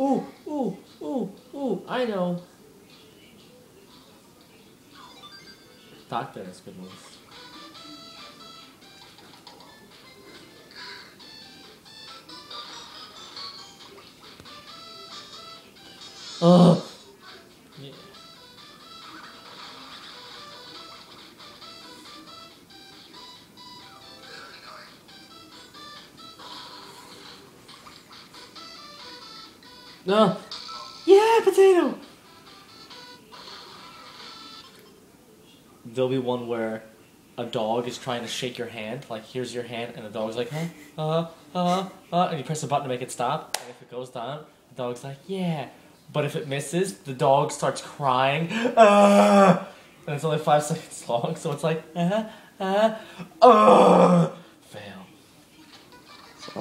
ooh, ooh, ooh, ooh. I know. Doctor is good news. Ugh. No. Yeah, potato. There'll be one where a dog is trying to shake your hand. Like, here's your hand, and the dog's like, huh, uh, uh, uh, and you press a button to make it stop. And if it goes down, the dog's like, yeah. But if it misses, the dog starts crying. Uh, and it's only five seconds long, so it's like, uh, uh, uh. Fail. Oh.